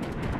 you